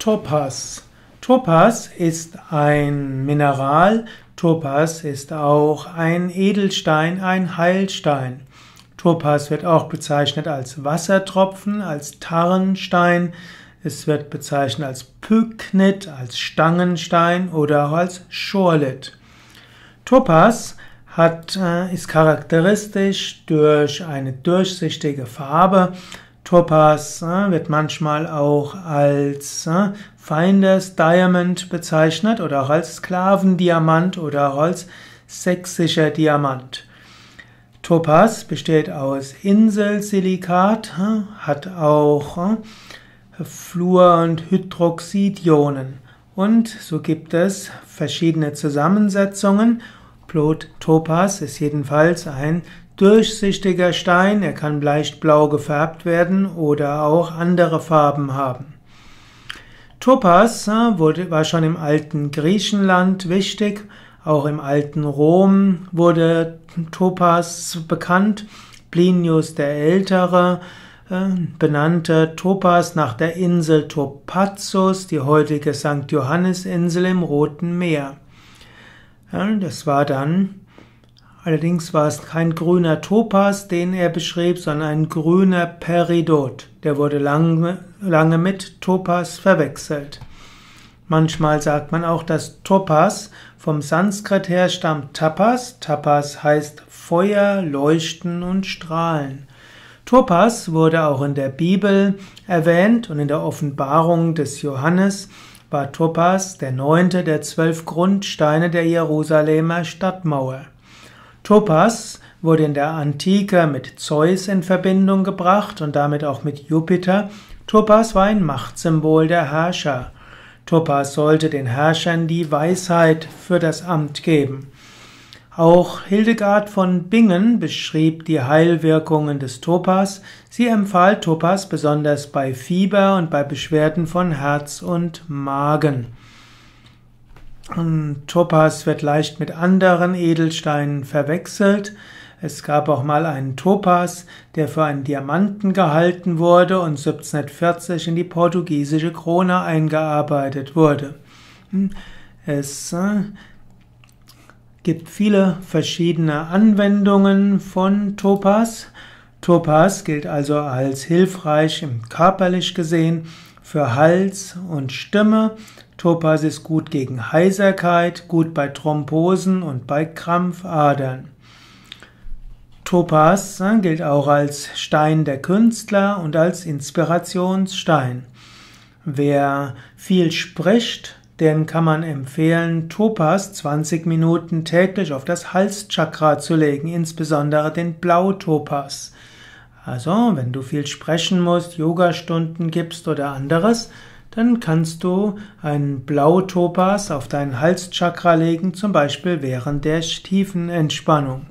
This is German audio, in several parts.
Topas. Topas ist ein Mineral. Topas ist auch ein Edelstein, ein Heilstein. Topas wird auch bezeichnet als Wassertropfen, als Tarnstein. Es wird bezeichnet als Pyknit, als Stangenstein oder auch als Schorlit. Topas hat, äh, ist charakteristisch durch eine durchsichtige Farbe Topaz äh, wird manchmal auch als äh, Finders Diamond bezeichnet oder auch als Sklavendiamant oder auch als sächsischer Diamant. Topaz besteht aus Inselsilikat, äh, hat auch Fluor- und Hydroxidionen. Und so gibt es verschiedene Zusammensetzungen. Topaz ist jedenfalls ein durchsichtiger Stein, er kann leicht blau gefärbt werden oder auch andere Farben haben. Topas äh, wurde, war schon im alten Griechenland wichtig, auch im alten Rom wurde Topas bekannt. Plinius der Ältere äh, benannte Topas nach der Insel Topazos, die heutige St. Johannesinsel im Roten Meer. Das war dann Allerdings war es kein grüner Topas, den er beschrieb, sondern ein grüner Peridot. Der wurde lange, lange mit Topas verwechselt. Manchmal sagt man auch, dass Topas vom Sanskrit her stammt Tapas. Tapas heißt Feuer, Leuchten und Strahlen. Topas wurde auch in der Bibel erwähnt und in der Offenbarung des Johannes war Topas der neunte der zwölf Grundsteine der Jerusalemer Stadtmauer. Topas wurde in der Antike mit Zeus in Verbindung gebracht und damit auch mit Jupiter. Topas war ein Machtsymbol der Herrscher. Topas sollte den Herrschern die Weisheit für das Amt geben. Auch Hildegard von Bingen beschrieb die Heilwirkungen des Topas. Sie empfahl Topas besonders bei Fieber und bei Beschwerden von Herz und Magen. Topas wird leicht mit anderen Edelsteinen verwechselt. Es gab auch mal einen Topas, der für einen Diamanten gehalten wurde und 1740 in die portugiesische Krone eingearbeitet wurde. Es äh, gibt viele verschiedene Anwendungen von Topas. Topas gilt also als hilfreich körperlich gesehen für Hals und Stimme. Topas ist gut gegen Heiserkeit, gut bei Thrombosen und bei Krampfadern. Topas äh, gilt auch als Stein der Künstler und als Inspirationsstein. Wer viel spricht, den kann man empfehlen, Topas 20 Minuten täglich auf das Halschakra zu legen, insbesondere den Blautopas. Also, wenn du viel sprechen musst, Yogastunden gibst oder anderes, dann kannst du einen Blautopas auf deinen Halschakra legen, zum Beispiel während der tiefen Entspannung.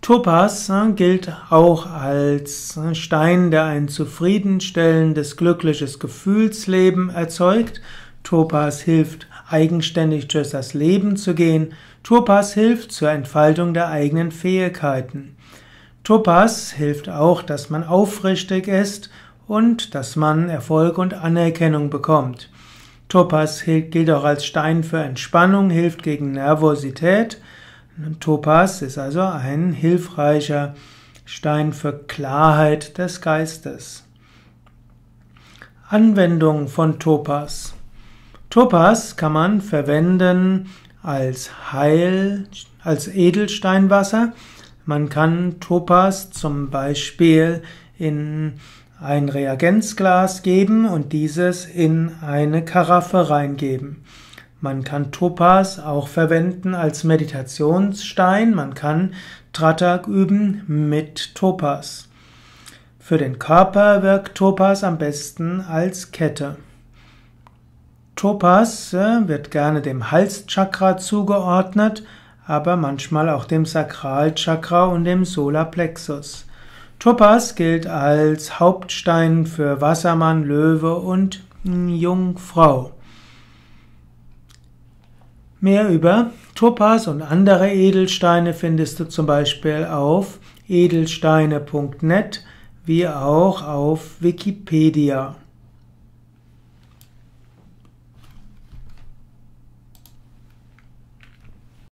Topas äh, gilt auch als äh, Stein, der ein zufriedenstellendes, glückliches Gefühlsleben erzeugt. Topas hilft, eigenständig durch das Leben zu gehen. Topas hilft zur Entfaltung der eigenen Fähigkeiten. Topas hilft auch, dass man aufrichtig ist und dass man Erfolg und Anerkennung bekommt. Topas gilt auch als Stein für Entspannung, hilft gegen Nervosität. Topas ist also ein hilfreicher Stein für Klarheit des Geistes. Anwendung von Topas. Topas kann man verwenden als Heil, als Edelsteinwasser. Man kann Topas zum Beispiel in ein Reagenzglas geben und dieses in eine Karaffe reingeben. Man kann Topas auch verwenden als Meditationsstein. Man kann Tratak üben mit Topas. Für den Körper wirkt Topas am besten als Kette. Topas äh, wird gerne dem Halschakra zugeordnet, aber manchmal auch dem Sakralchakra und dem Solarplexus. Topas gilt als Hauptstein für Wassermann, Löwe und Jungfrau. Mehr über Topas und andere Edelsteine findest du zum Beispiel auf edelsteine.net wie auch auf Wikipedia.